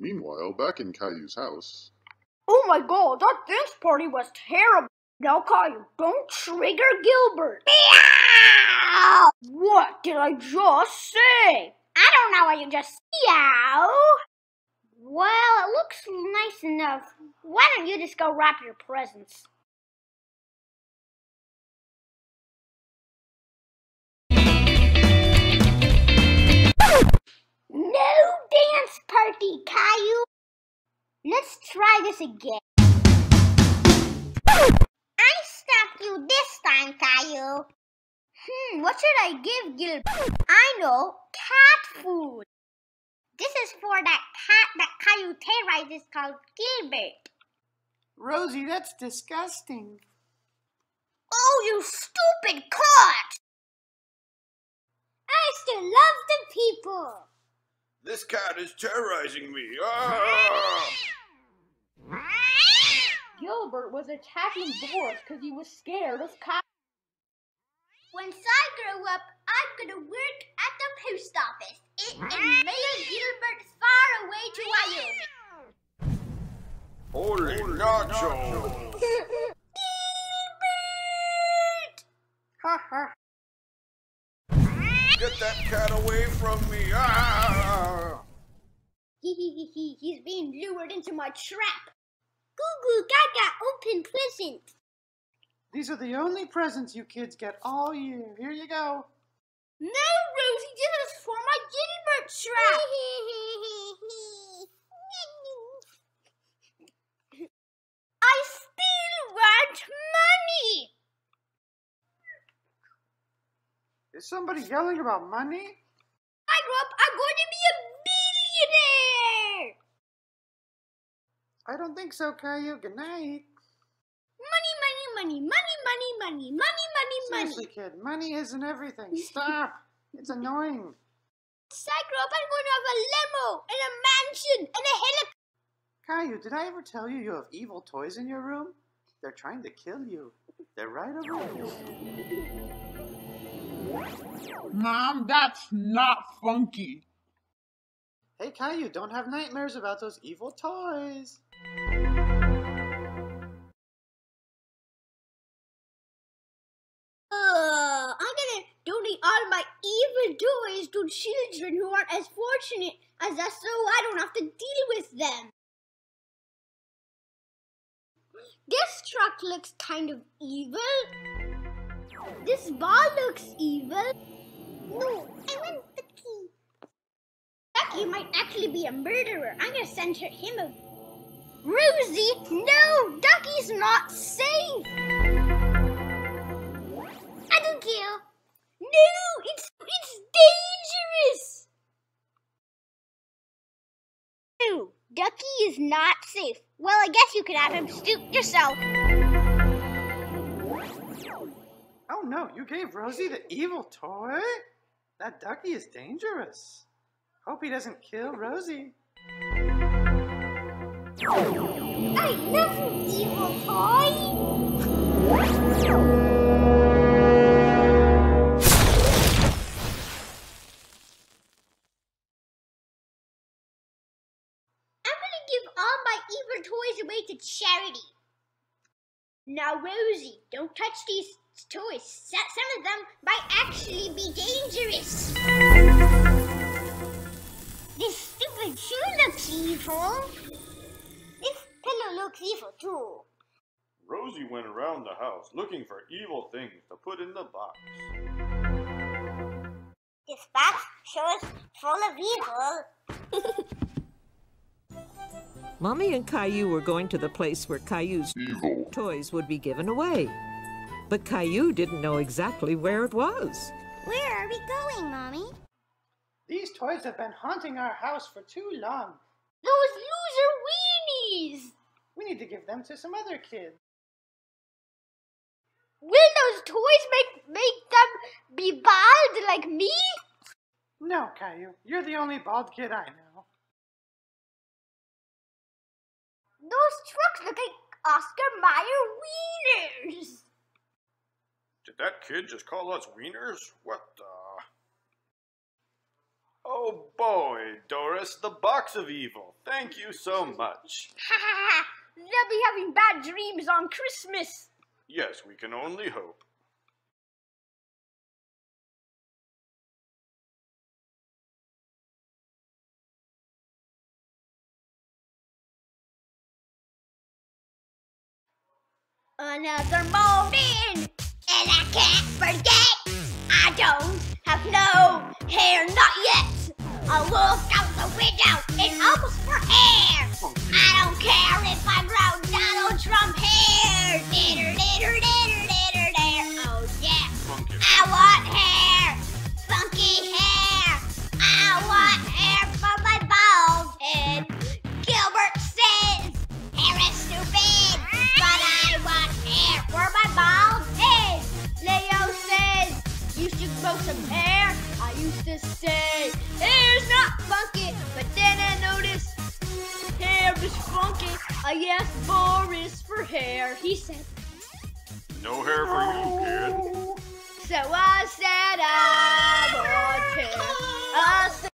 Meanwhile, back in Caillou's house. Oh my god, that dance party was terrible. Now, Caillou, don't trigger Gilbert. What did I just say? I don't know what you just meow. Well, it looks nice enough. Why don't you just go wrap your presents? No dance party, Caillou. Let's try this again. I stopped you this time, Caillou. Hmm, what should I give Gilbert? I know, cat food. This is for that cat that Caillou terrorizes called Gilbert. Rosie, that's disgusting. Oh, you stupid cat! I still love the people. This cat is terrorizing me. Ah! Gilbert was attacking Boris because he was scared of cats. Once I grow up, I'm gonna work at the post office it, and mail Gilbert far away to Wyoming. Holy nacho! Gilbert! Ha ha. Get that cat away from me! Ah! He's being lured into my trap. Goo goo gaga, open present. These are the only presents you kids get all year. Here you go. No, Rosie, this is for my Gilbert trap. I still want money. Is somebody yelling about money? I grew up, I'm going to be a billionaire. I don't think so, Caillou. Good night. Money, money, money, money, money, money, money, money, money. Seriously, kid, money isn't everything. Stop. it's annoying. Once I grow up, I'm going to have a limo and a mansion and a helicopter. Caillou, did I ever tell you you have evil toys in your room? They're trying to kill you. They're right over you. Mom, that's not funky. Hey, Caillou, don't have nightmares about those evil toys. My evil toys to children who aren't as fortunate as us so I don't have to deal with them. This truck looks kind of evil. This ball looks evil. No, I want the key. Ducky might actually be a murderer. I'm gonna send her, him a. Rosie, no, Ducky's not safe. Ducky is not safe. Well, I guess you could have him stoop yourself. Oh no, you gave Rosie the evil toy? That ducky is dangerous. Hope he doesn't kill Rosie. I love you, evil toy. Toys away to charity. Now, Rosie, don't touch these toys. Some some of them might actually be dangerous. This stupid shoe looks evil. This pillow looks evil too. Rosie went around the house looking for evil things to put in the box. This box shows full of evil. Mommy and Caillou were going to the place where Caillou's Evil. toys would be given away. But Caillou didn't know exactly where it was. Where are we going, Mommy? These toys have been haunting our house for too long. Those loser weenies! We need to give them to some other kids. Will those toys make make them be bald like me? No, Caillou, you're the only bald kid I know. Those trucks look like Oscar Mayer wieners. Did that kid just call us wieners? What the? Oh, Boy, Doris, the box of evil. Thank you so much. Ha ha ha! They'll be having bad dreams on Christmas. Yes, we can only hope. Another morning, and I can't forget. I don't have no hair, not yet. I look out the window, it's almost for hair. I don't care if I grow Donald Trump hair. Ditter, ditter, ditter, is funky. I asked Boris for hair. He said, No hair for you, kid. So I said I want